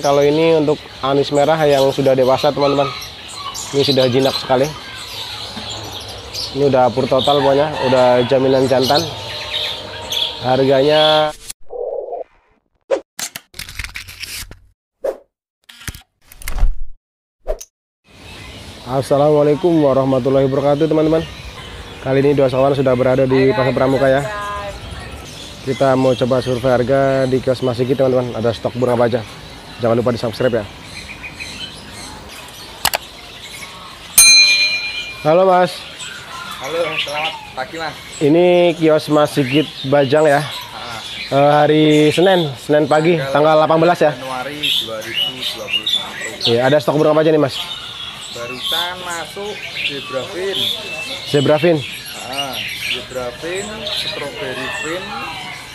Kalau ini untuk anis merah yang sudah dewasa teman-teman. Ini sudah jinak sekali. Ini udah pur total pokoknya, udah jaminan jantan. Harganya Assalamualaikum warahmatullahi wabarakatuh teman-teman Kali ini dua kawan sudah berada di Pasar Pramuka ya Kita mau coba survei harga di kios Mas Sigit teman-teman Ada stok burung apa aja Jangan lupa di subscribe ya Halo Mas Halo, selamat pagi mas. Ini kios Mas Sigit Bajang ya Ah, Eh, Hari Senin, Senin pagi tanggal 18 ya Januari 2021. Iya, ada stok burung apa aja nih Mas? Barusan masuk zebra fin. Zebra fin Ah, zebra fin, strawberry fin,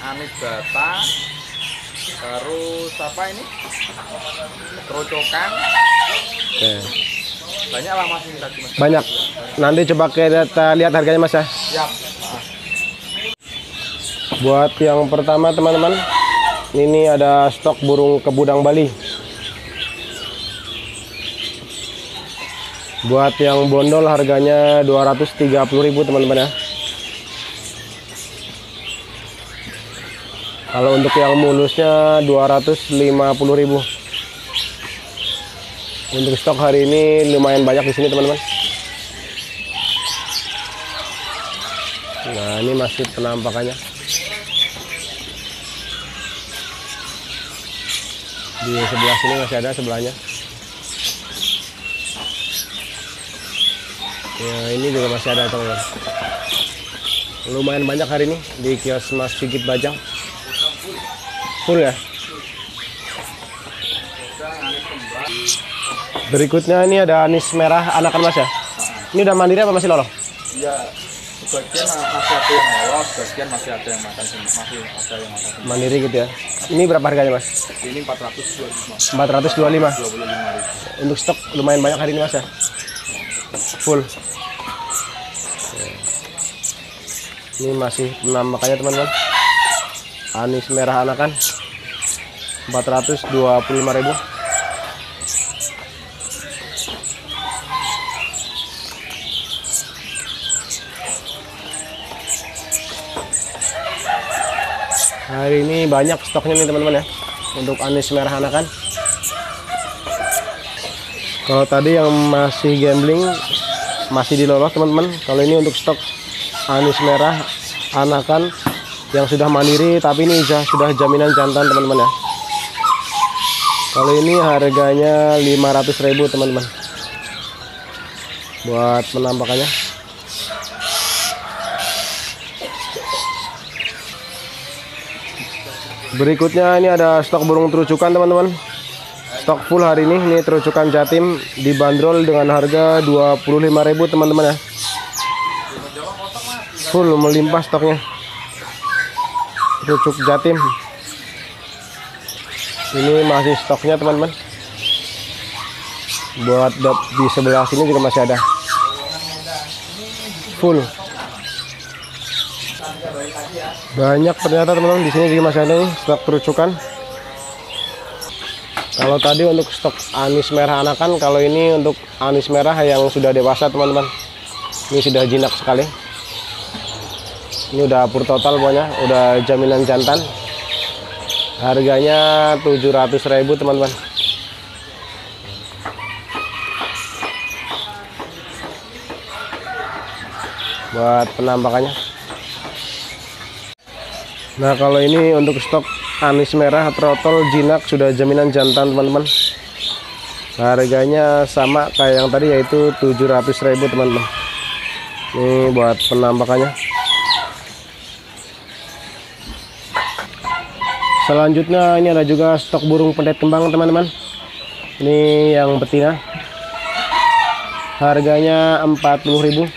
anis bata, terus apa ini? Kerocokan. Oke. Banyak lah mas ini tadi mas. Banyak Nanti coba kita lihat harganya Mas ya Siap. Buat yang pertama teman-teman, ini ada stok burung kebudang Bali. Buat yang bondol harganya 230.000 teman-teman ya. Kalau untuk yang mulusnya 250.000. Untuk stok hari ini lumayan banyak di sini teman-teman. Nah, ini masih penampakannya. di sebelah sini masih ada sebelahnya ya ini juga masih ada teman-teman lumayan banyak hari ini di kios Mas Sigit Bajang full ya? Berikutnya ini ada anis merah anakan mas ya? Ini udah mandiri apa masih loloh Iya. Sebagian masih ada yang lolos, sebagian masih ada yang makan masih ada yang makan sendiri. mandiri gitu ya? Ini berapa harganya mas? Ini 425, 425 25 ribu. untuk stok lumayan banyak hari ini mas ya? Full. Ini masih penampakannya teman-teman. Anis merah anakan 425.000 hari ini banyak stoknya nih teman-teman ya untuk anis merah anakan kalau tadi yang masih gambling masih dilolos teman-teman. Kalau ini untuk stok anis merah anakan yang sudah mandiri tapi ini sudah jaminan jantan teman-teman ya. Kalau ini harganya 500.000 teman-teman. Buat penampakannya. Berikutnya ini ada stok burung terucukan teman-teman. Stok full hari ini ini terucukan Jatim dibanderol dengan harga 25.000 teman-teman ya. Full melimpah stoknya. Terucuk Jatim. Ini masih stoknya teman-teman. Buat di sebelah sini juga masih ada. Full. Banyak ternyata teman-teman di sini juga masih ada nih stok terucukan. Kalau tadi untuk stok anis merah anakan, kalau ini untuk anis merah yang sudah dewasa teman-teman. Ini sudah jinak sekali. Ini udah pur total pokoknya, udah jaminan jantan. Harganya 700.000 teman-teman. Buat penampakannya. Nah kalau ini untuk stok anis merah trotol jinak sudah jaminan jantan teman-teman harganya sama kayak yang tadi yaitu 700.000 teman-teman ini buat penampakannya selanjutnya ini ada juga stok burung pendet kembang teman-teman ini yang betina harganya 40.000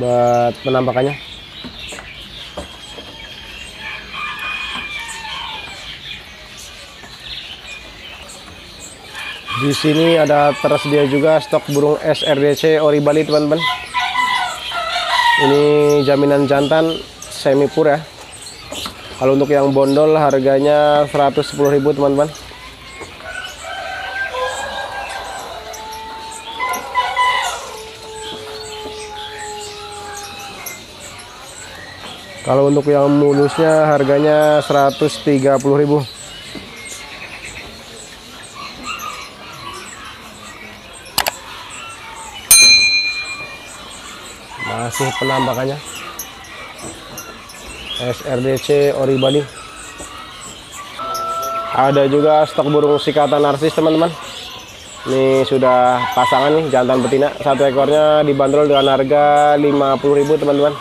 buat penampakannya Di sini ada tersedia juga stok burung SRDC ori Bali teman-teman. Ini jaminan jantan semi pur ya. Kalau untuk yang bondol harganya 110.000 teman-teman. Kalau untuk yang mulusnya harganya 130.000. Masih penambakannya. SRDC Ori Bali. Ada juga stok burung sikatan narsis teman-teman. Ini sudah pasangan nih jantan betina. Satu ekornya dibanderol dengan harga 50.000 teman-teman.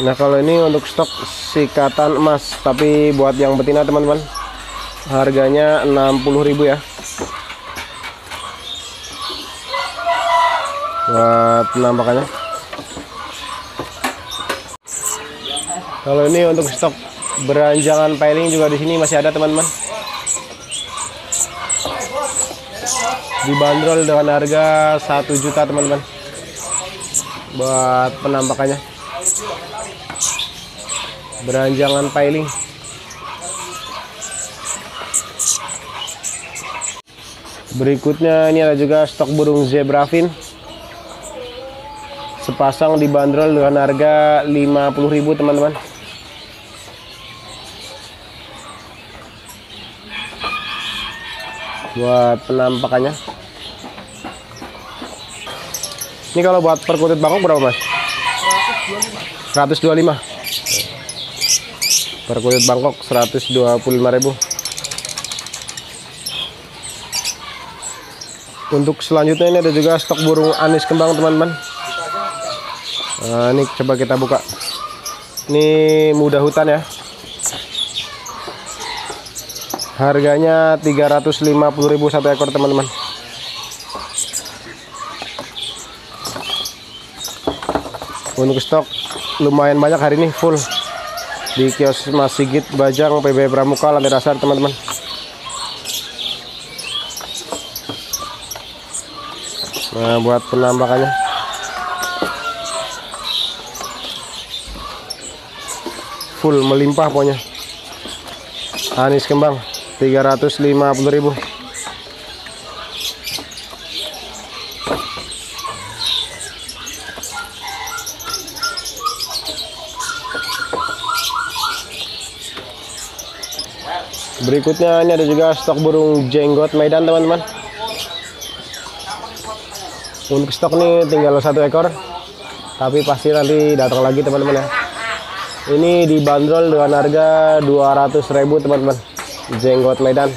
Nah kalau ini untuk stok sikatan emas tapi buat yang betina teman-teman harganya 60.000 ya buat penampakannya. Kalau ini untuk stok beranjangan piling juga di sini masih ada teman-teman. Dibanderol dengan harga 1 juta teman-teman. Buat penampakannya. Beranjangan piling. Berikutnya ini ada juga stok burung zebra fin sepasang dibanderol dengan harga 50.000 teman-teman. Buat penampakannya. Ini kalau buat perkutut bangkok berapa mas? 125 per kulit Bangkok 125.000 untuk selanjutnya ini ada juga stok burung anis kembang teman-teman nah, ini coba kita buka. Ini mudah hutan ya. Harganya 350.000 satu ekor teman-teman. Untuk stok lumayan banyak hari ini full. Di kios Mas Sigit Bajang PB Pramuka lantai dasar teman-teman. Nah buat penambakannya full melimpah pokoknya. Anis kembang 350.000 berikutnya ini ada juga stok burung jenggot Medan teman-teman. Untuk stok nih tinggal satu ekor tapi pasti nanti datang lagi teman-teman ya ini dibanderol dengan harga 200.000 teman-teman jenggot Medan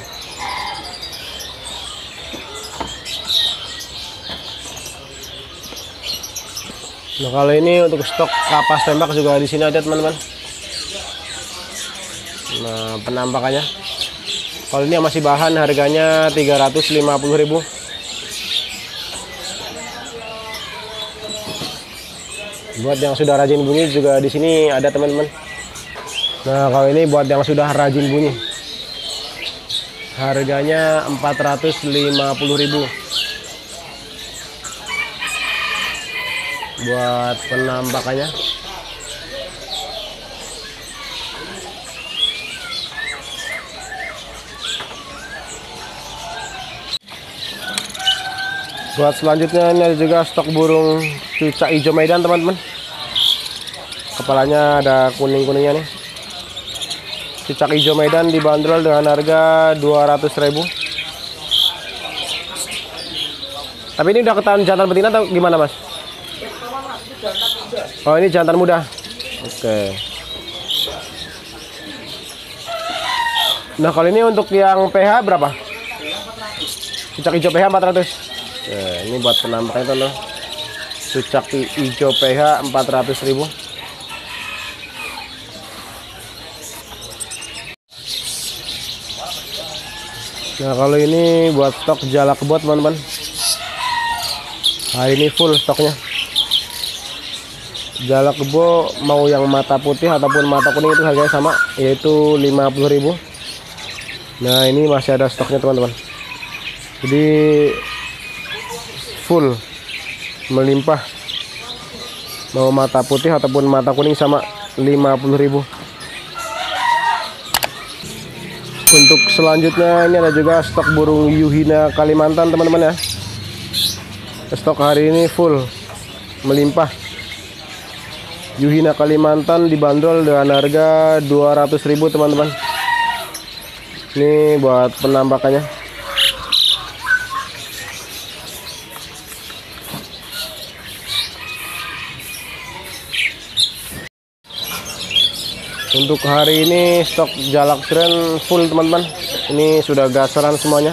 Nah kalau ini untuk stok kapas tembak juga di sini ada teman-teman. Nah penampakannya kalau ini masih bahan harganya 350.000. Buat yang sudah rajin bunyi juga di sini ada teman-teman. Nah, kalau ini buat yang sudah rajin bunyi. Harganya 450.000. Buat penampakannya buat selanjutnya ini juga stok burung cucak hijau medan teman-teman kepalanya ada kuning-kuningnya nih cucak hijau medan dibanderol dengan harga 200.000 tapi ini udah ketahuan jantan betina atau gimana mas? Oh ini jantan muda oke nah kalau ini untuk yang PH berapa? cucak hijau PH 400 Nah, ini buat penampakan itu loh. Cucak hijau PH 400.000. Nah, kalau ini buat stok jalak kebot, teman-teman. Hari ini full stoknya. Jalak kebo mau yang mata putih ataupun mata kuning itu harganya sama, yaitu 50.000. Nah, ini masih ada stoknya, teman-teman. Jadi full melimpah mau mata putih ataupun mata kuning sama 50.000 untuk selanjutnya ini ada juga stok burung Yuhina Kalimantan teman-teman ya. Stok hari ini full melimpah. Yuhina Kalimantan dibanderol dengan harga 200.000 teman-teman. Ini buat penampakannya untuk hari ini stok jalak tren full teman-teman. Ini sudah gasaran semuanya.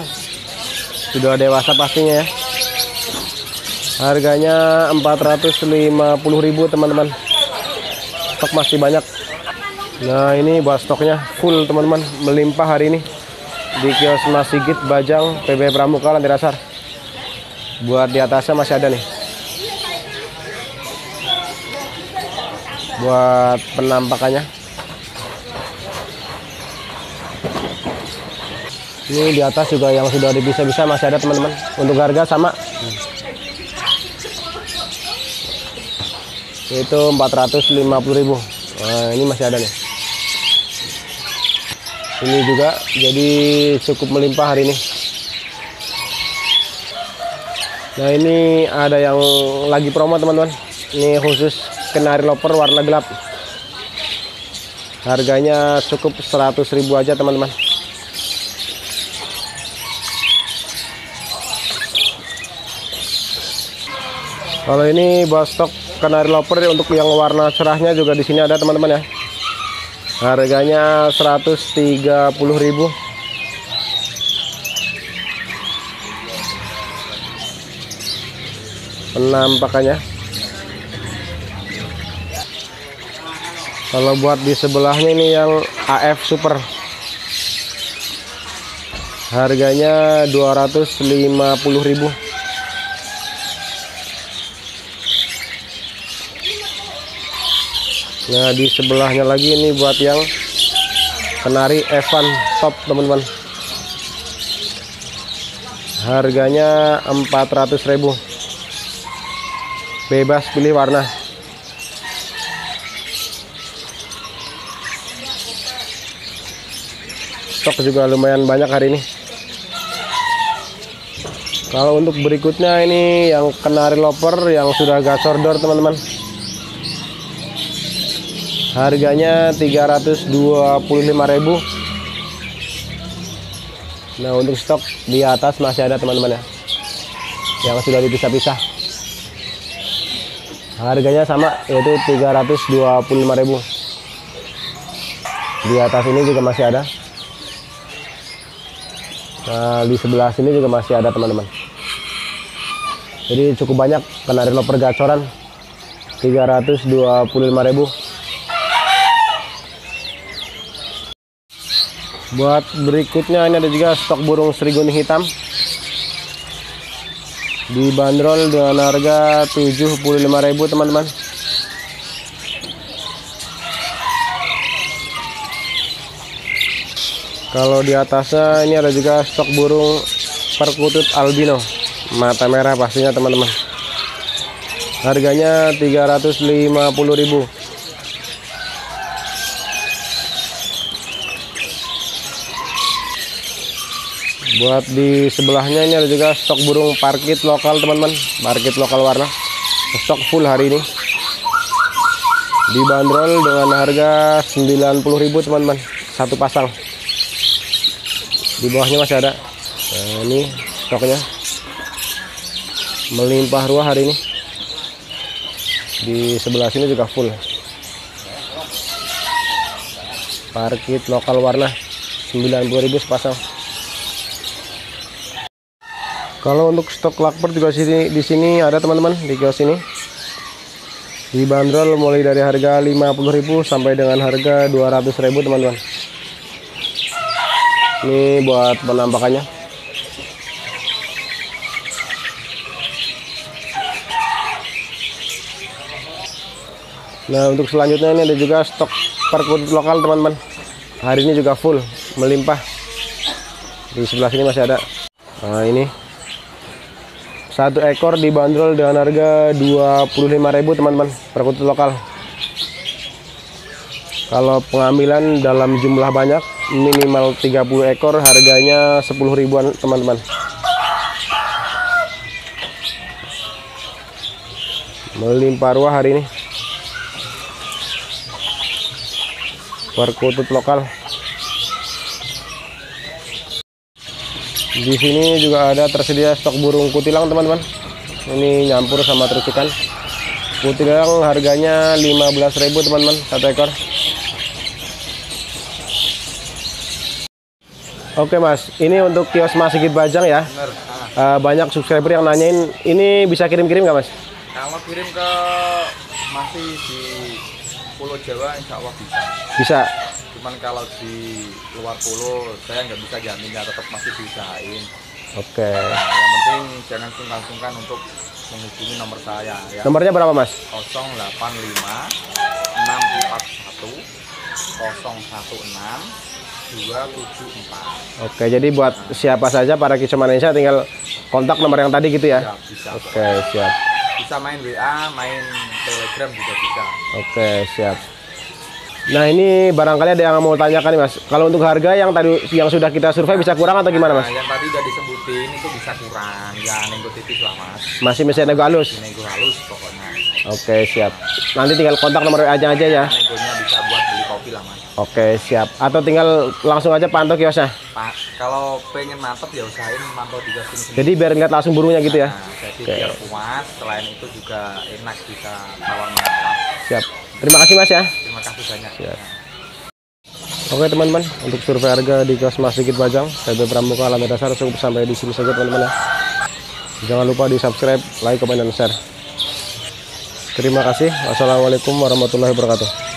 Sudah dewasa pastinya ya. Harganya 450.000 teman-teman. Stok masih banyak. Nah ini buat stoknya full teman-teman. Melimpah hari ini. Di kios Mas Sigit Bajang PB Pramuka lantai dasar. Buat di atasnya masih ada nih. Buat penampakannya ini di atas juga yang sudah dipisah-bisa masih ada teman-teman. Untuk harga sama. Itu 450.000 nah, ini masih ada nih. Ini juga jadi cukup melimpah hari ini. Nah ini ada yang lagi promo teman-teman. Ini khusus kenari loper warna gelap. Harganya cukup 100.000 aja teman-teman Kalau ini buat stok kenari loper untuk yang warna cerahnya juga di sini ada teman-teman ya. Harganya 130.000. Penampakannya. Kalau buat di sebelahnya ini yang AF Super. Harganya 250.000. Nah di sebelahnya lagi ini buat yang kenari Evan top teman-teman. Harganya 400.000 bebas pilih warna. Stok juga lumayan banyak hari ini. Kalau untuk berikutnya ini yang kenari loper yang sudah gacor door teman-teman harganya 325.000 nah untuk stok di atas masih ada teman-teman ya. Yang sudah dipisah-pisah. Harganya sama yaitu 325.000 di atas ini juga masih ada. Nah di sebelah sini juga masih ada teman-teman. Jadi cukup banyak kenari loper gacoran. 325.000 buat berikutnya ini ada juga stok burung seriguni hitam. Dibanderol dengan harga 75.000 teman-teman. Kalau di atasnya ini ada juga stok burung perkutut albino. Mata merah pastinya teman-teman. Harganya 350.000 buat di sebelahnya ini ada juga stok burung parkit lokal teman-teman. Parkit lokal warna. Stok full hari ini. Dibanderol dengan harga 90.000 teman-teman. Satu pasang. Di bawahnya masih ada. Nah, ini stoknya. Melimpah ruah hari ini. Di sebelah sini juga full. Parkit lokal warna. 90.000 sepasang kalau untuk stok lakper juga sini di sini ada teman-teman di kios ini. Dibanderol mulai dari harga 50.000 sampai dengan harga 200.000 teman-teman. Ini buat penampakannya. Nah untuk selanjutnya ini ada juga stok perkutut lokal teman-teman. Hari ini juga full melimpah. Di sebelah sini masih ada. Nah ini Satu ekor dibanderol dengan harga 25.000 teman-teman per kutut lokal. Kalau pengambilan dalam jumlah banyak minimal 30 ekor harganya 10 ribuan teman-teman. Melimpah ruah hari ini. Per kutut lokal. Di sini juga ada tersedia stok burung kutilang teman-teman. Ini nyampur sama terus ikan. Kutilang harganya 15.000 teman-teman satu ekor. Oke mas, ini untuk kios Mas Sigit Bajang ya. bener. Eh, banyak subscriber yang nanyain, ini bisa kirim-kirim nggak mas? kalau kirim ke masih di Pulau Jawa insya Allah bisa Bisa. Cuman kalau di luar pulau saya nggak bisa jamin ya tetap masih diusahain Oke. nah, yang penting jangan sungkan-sungkan untuk menghubungi nomor saya ya Nomornya berapa mas? 085 641 016 274 Oke, jadi buat siapa saja para kisah Indonesia tinggal kontak nomor yang tadi gitu ya? ya bisa Oke, siap. bisa main WA main Telegram juga bisa Oke, siap. Nah ini barangkali ada yang mau tanyakan nih mas. Kalau untuk harga yang tadi yang sudah kita survei bisa kurang atau gimana mas? Nah, yang tadi udah disebutin itu bisa kurang ya nego tipis lah mas Masih bisa nego halus. nego halus pokoknya Oke siap. Nanti tinggal kontak nomor aja aja ya. negonya bisa buat beli kopi lah mas Oke siap. Atau tinggal langsung aja pantau kiosnya. Pak, kalau pengen mantep ya usahain mantau di sini Jadi biar ngeliat langsung burungnya gitu ya. nah, jadi Oke. biar puas selain itu juga enak bisa tawar Siap. Terima kasih mas ya. terima kasih banyak Siap. Oke teman-teman, untuk survei harga di kios Mas Sigit Bajang, saya Pramuka Alam Dasar cukup sampai di sini saja teman-teman ya. Jangan lupa di subscribe, like, komen, dan share. Terima kasih. Wassalamualaikum warahmatullahi wabarakatuh.